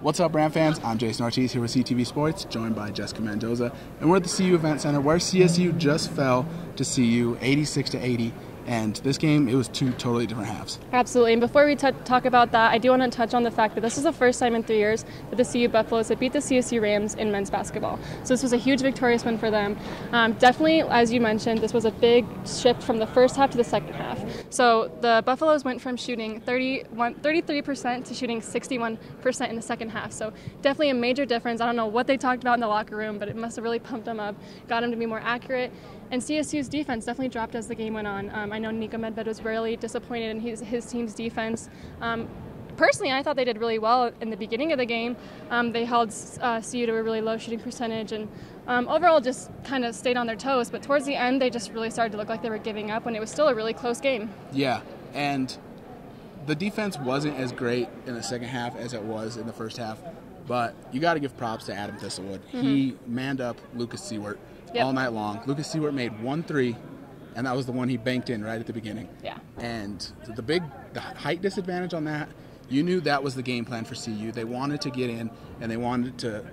What's up, Ram fans? I'm Jayson Ortiz here with CTV Sports, joined by Jessica Mendoza, and we're at the CU Event Center where CSU just fell to CU 86 to 80 and this game, it was two totally different halves. Absolutely. And before we talk about that, I do want to touch on the fact that this is the first time in three years that the CU Buffaloes have beat the CSU Rams in men's basketball. So this was a huge victorious win for them. Um, definitely, as you mentioned, this was a big shift from the first half to the second half. So the Buffaloes went from shooting 31, 33% to shooting 61% in the second half. So definitely a major difference. I don't know what they talked about in the locker room, but it must have really pumped them up, got them to be more accurate. And CSU's defense definitely dropped as the game went on. Um, I know Niko Medved was really disappointed in his, his team's defense. Um, personally, I thought they did really well in the beginning of the game. Um, they held uh, CU to a really low shooting percentage and um, overall just kind of stayed on their toes. But towards the end, they just really started to look like they were giving up when it was still a really close game. Yeah, and the defense wasn't as great in the second half as it was in the first half. But you got to give props to Adam Thistlewood. Mm-hmm. He manned up Lucas Siewert yep. all night long. Lucas Siewert made one three, and that was the one he banked in right at the beginning. Yeah. And the big the height disadvantage on that, you knew that was the game plan for CU. They wanted to get in, and they wanted to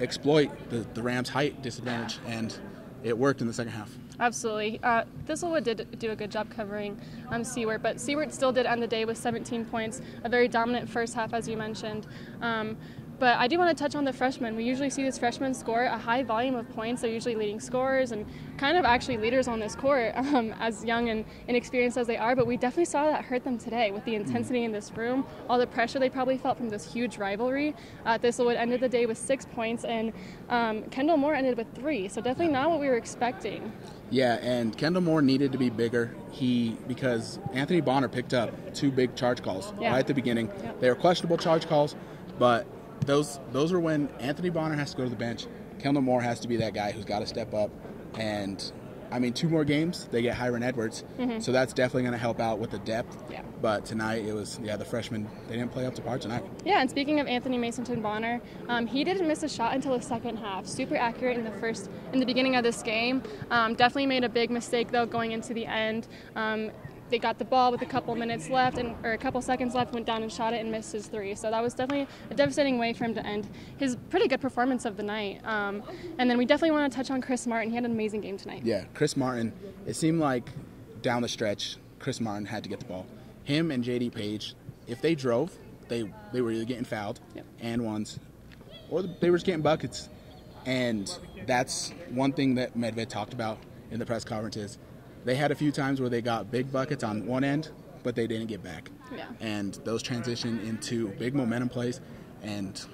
exploit the, the Rams' height disadvantage, and it worked in the second half. Absolutely. Uh, Thistlewood did do a good job covering um, Siewert, but Siewert still did end the day with 17 points, a very dominant first half, as you mentioned. Um, but I do want to touch on the freshmen. We usually see these freshmen score a high volume of points. They're usually leading scorers and kind of actually leaders on this court, um, as young and inexperienced as they are. But we definitely saw that hurt them today with the intensity in this room, all the pressure they probably felt from this huge rivalry. Uh, Thistlewood ended the day with six points, and um, Kendle Moore ended with three. So definitely not what we were expecting. Yeah, and Kendle Moore needed to be bigger. He because Anthony Bonner picked up two big charge calls yeah. right at the beginning. They were questionable charge calls, but those those are when Anthony Bonner has to go to the bench. Kendle Moore has to be that guy who's got to step up. And I mean, two more games, they get Hyron Edwards, mm-hmm. so that's definitely going to help out with the depth. Yeah. But tonight it was yeah the freshmen they didn't play up to par tonight. Yeah, and speaking of Anthony Masonton Bonner, um, he didn't miss a shot until the second half. Super accurate in the first in the beginning of this game. Um, definitely made a big mistake though going into the end. Um, they got the ball with a couple minutes left and or a couple seconds left, went down and shot it and missed his three. So that was definitely a devastating way for him to end his pretty good performance of the night. Um, and then we definitely want to touch on Chris Martin. He had an amazing game tonight. Yeah, Chris Martin. It seemed like down the stretch, Chris Martin had to get the ball. Him and JD Paige, if they drove, they they were either getting fouled yep. and ones, or they were just getting buckets. And that's one thing that Medved talked about in the press conferences they had a few times where they got big buckets on one end, but they didn't get back. Yeah. And those transition into big momentum plays and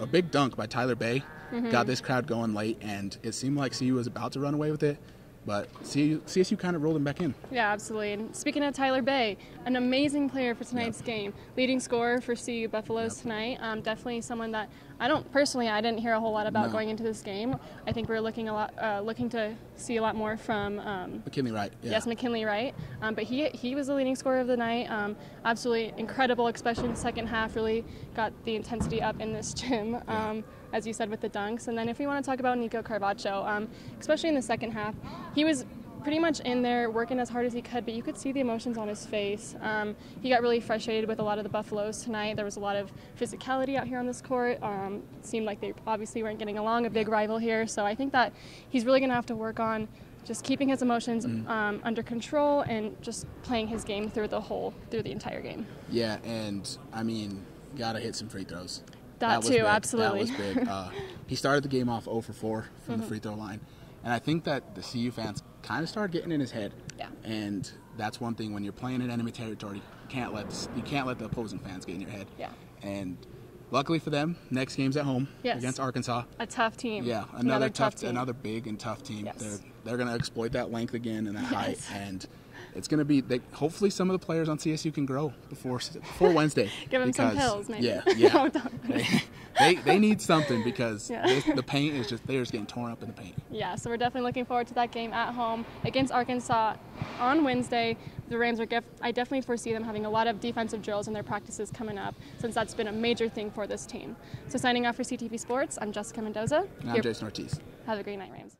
a big dunk by Tyler Bey mm-hmm. got this crowd going late, and it seemed like CU was about to run away with it. But CSU, CSU kind of rolled him back in. Yeah, absolutely. And speaking of Tyler Bey, an amazing player for tonight's yep. game, leading scorer for CU Buffaloes yep. tonight. Um, definitely someone that I don't personally, I didn't hear a whole lot about no. going into this game. I think we're looking a lot, uh, looking to see a lot more from um, McKinley Wright. Yeah. Yes, McKinley Wright. Um, but he he was the leading scorer of the night. Um, absolutely incredible, especially in the second half. Really got the intensity up in this gym. Yeah. Um, as you said with the dunks, and then if we want to talk about Nico Carvacho, um, especially in the second half, he was pretty much in there working as hard as he could, but you could see the emotions on his face. Um, he got really frustrated with a lot of the Buffaloes tonight. There was a lot of physicality out here on this court. Um, seemed like they obviously weren't getting along, a big rival here. So I think that he's really going to have to work on just keeping his emotions mm. um, under control and just playing his game through the whole, through the entire game. Yeah, and I mean, got to hit some free throws. That, that too, big. absolutely. That was big. Uh, he started the game off 0 for 4 from mm-hmm. the free throw line. And I think that the CU fans kind of started getting in his head. Yeah. And that's one thing when you're playing in enemy territory, you can't let the, you can't let the opposing fans get in your head. Yeah. And luckily for them, next game's at home yes. against Arkansas. A tough team. Yeah, another, another tough, tough another big and tough team. Yes. They're they're going to exploit that length again and that yes. height and it's going to be they, hopefully some of the players on CSU can grow before before Wednesday. Give them because, some pills, maybe. Yeah, yeah. they, they, they, need something because yeah. this, the paint is just they're just getting torn up in the paint. Yeah, so we're definitely looking forward to that game at home against Arkansas on Wednesday. The Rams are. I definitely foresee them having a lot of defensive drills in their practices coming up, since that's been a major thing for this team. So signing off for CTV Sports, I'm Jessica Mendoza. And I'm Jayson Ortiz. Have a great night, Rams.